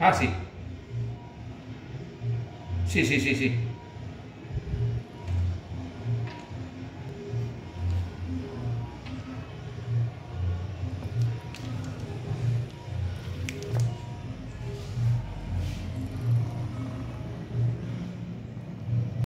Ah, sí. Sí, sí, sí, sí.